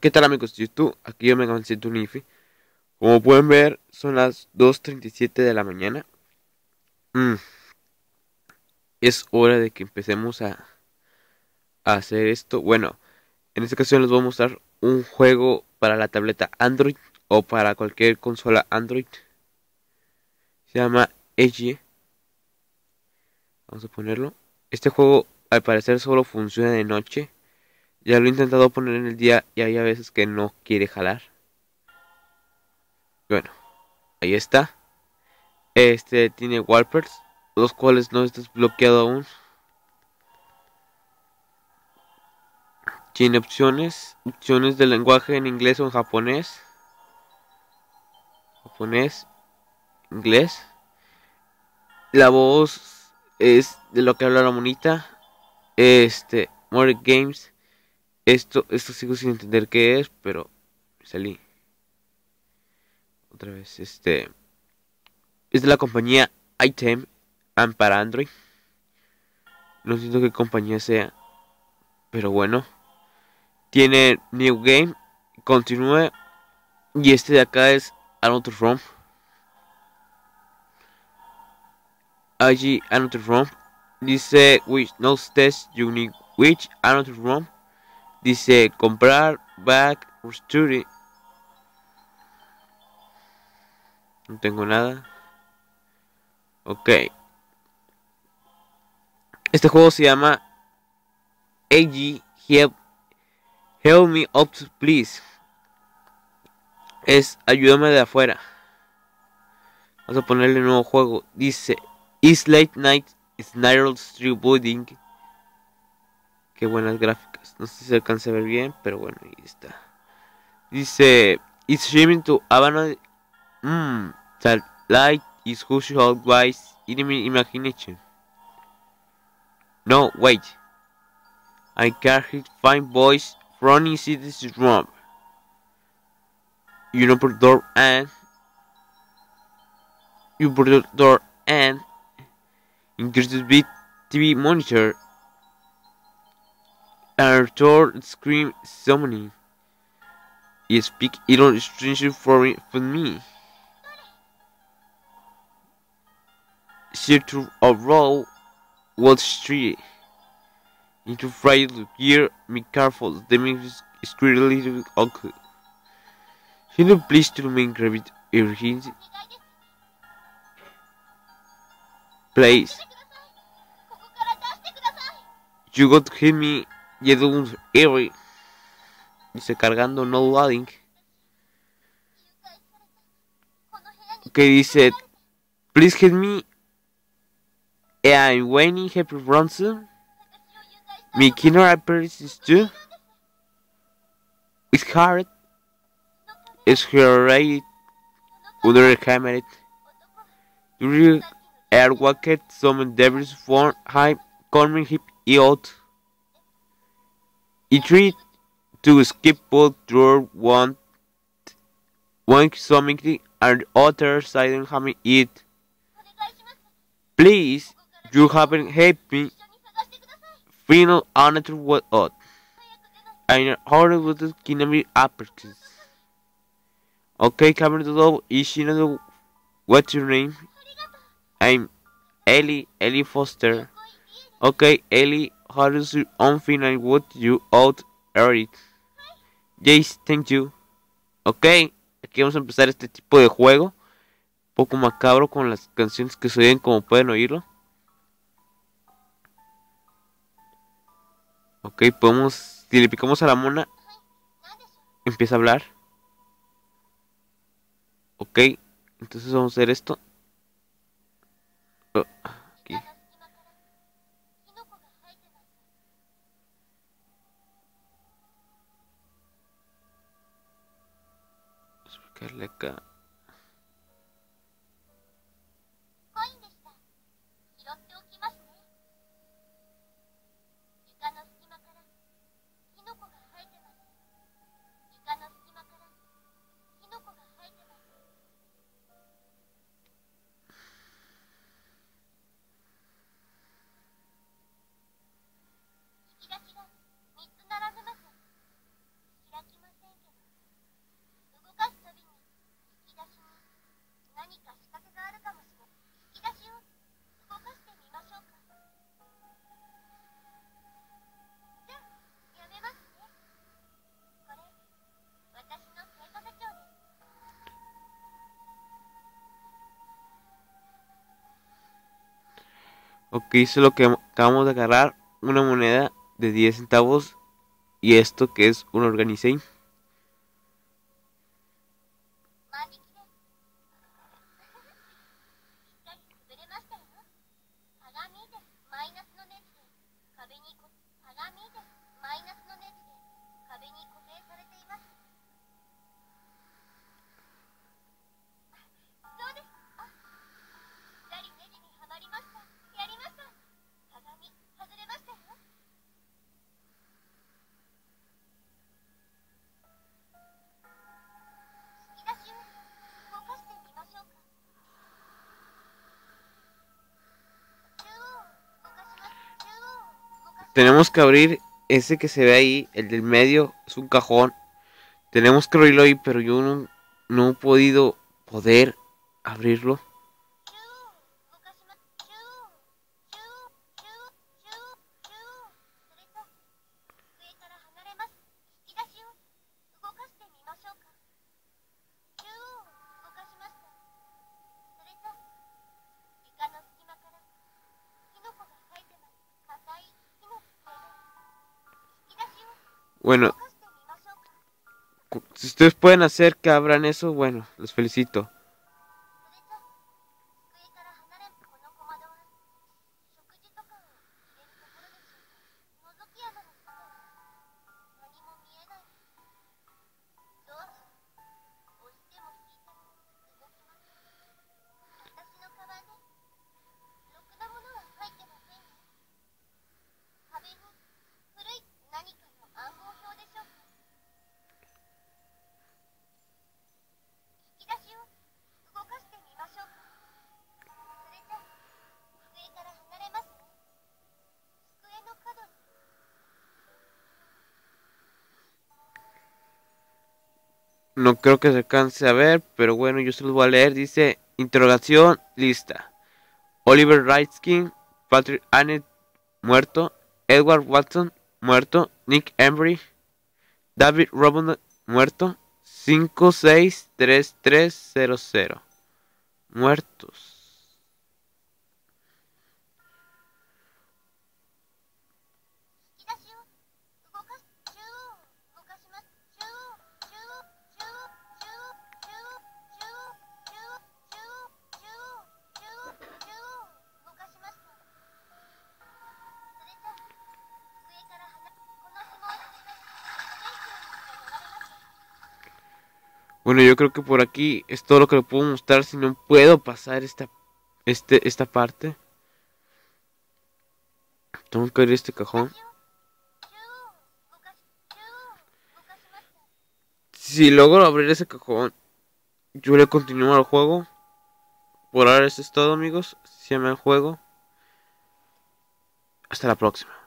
¿Qué tal amigos de YouTube? Aquí yo me llamo Unifi. Como pueden ver, son las 2.37 de la mañana. Mm. Es hora de que empecemos a, a, hacer esto. Bueno, en esta ocasión les voy a mostrar un juego para la tableta Android o para cualquier consola Android. Se llama Edge. Vamos a ponerlo. Este juego al parecer solo funciona de noche. Ya lo he intentado poner en el día y hay a veces que no quiere jalar. Bueno, ahí está. Este tiene wallpapers, los cuales no está desbloqueado aún. Tiene opciones, opciones de lenguaje en inglés o en japonés. Japonés, inglés. La voz es de lo que habla la monita. Este, More Games esto, esto sigo sin entender qué es, pero salí. Otra vez, este. Es de la compañía Item and para Android. No entiendo qué compañía sea. Pero bueno. Tiene New Game. Continúe. Y este de acá es Another From. Allí Another From. Dice which no test unique which Another From. Dice comprar back story. No tengo nada. Ok. Este juego se llama AG Help, Help Me Up Please. Es ayúdame de afuera. Vamos a ponerle nuevo juego. Dice Is Late Night Snarl Street Building. Qué buenas gráficas. No sé si se alcanza a ver bien, pero bueno, ahí está. Dice, It's streaming to Havana. Mmm, that light is usual wise imagination. No, wait. I can't find boys running cities wrong. You know, door and you put door and increase the TV monitor Arthur screamed summoning. You speak a little strangely for me. She threw a roll was straight into fright look. Here, be careful, they make screw a little awkward. She looked pleased to remain grabbed everything. Please. You got to hit me Jedun Eerie. Dice cargando no loading. Que dice Please help me. I'm waiting happy Bronson. Mi kino appearance too. It's hard. It's here Under the camera. During air walked some debris for high corner hip out. It tried to skip both drawer one one something and other side having it. Please, you haven't helped me. Final another what odd. I heard with the kinami uppercuts. Okay, camera to love is you know what's your name? I'm Ellie, Ellie Foster. Okay, Ellie, how does your own final what you out Eric? Jace, thank you. Ok, aquí vamos a empezar este tipo de juego. Un poco macabro con las canciones que se oyen como pueden oírlo. Ok, podemos, si le picamos a la mona, empieza a hablar. Ok, entonces vamos a hacer esto. Oh. Пока. Ok, solo que acabamos de agarrar una moneda de 10 centavos y esto que es un organization. Tenemos que abrir ese que se ve ahí, el del medio, es un cajón. Tenemos que abrirlo ahí, pero yo no, no he podido poder abrirlo. Bueno, si ustedes pueden hacer que abran eso, bueno, los felicito. No creo que se alcance a ver, pero bueno, yo se los voy a leer. Dice, interrogación, lista. Oliver Reitskin, Patrick Annett, muerto. Edward Watson, muerto. Nick Embry, David Robinson, muerto. 563300. Muertos. Bueno, yo creo que por aquí es todo lo que le puedo mostrar. Si no puedo pasar esta, este, esta parte. Tengo que abrir este cajón. Si logro abrir ese cajón, yo le continúo al juego. Por ahora es todo, amigos. Se llama el juego. Hasta la próxima.